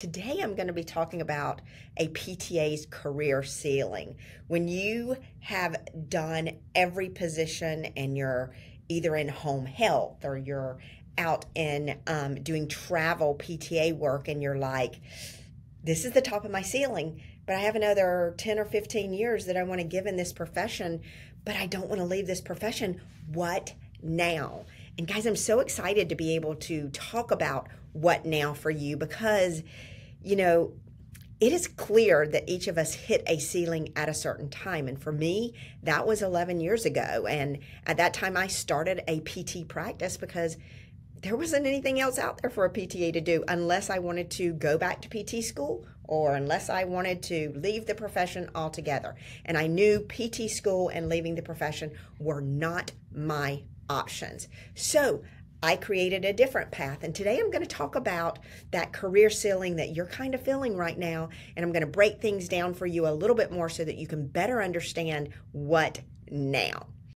Today, I'm going to be talking about a PTA's career ceiling. When you have done every position and you're either in home health or you're out in um, doing travel PTA work and you're like, this is the top of my ceiling, but I have another 10 or 15 years that I want to give in this profession, but I don't want to leave this profession. What now? And guys, I'm so excited to be able to talk about what now for you because, you know, it is clear that each of us hit a ceiling at a certain time. And for me, that was 11 years ago. And at that time, I started a PT practice because there wasn't anything else out there for a PTA to do unless I wanted to go back to PT school or unless I wanted to leave the profession altogether. And I knew PT school and leaving the profession were not my options. So I created a different path. And today I'm going to talk about that career ceiling that you're kind of feeling right now. And I'm going to break things down for you a little bit more so that you can better understand what now.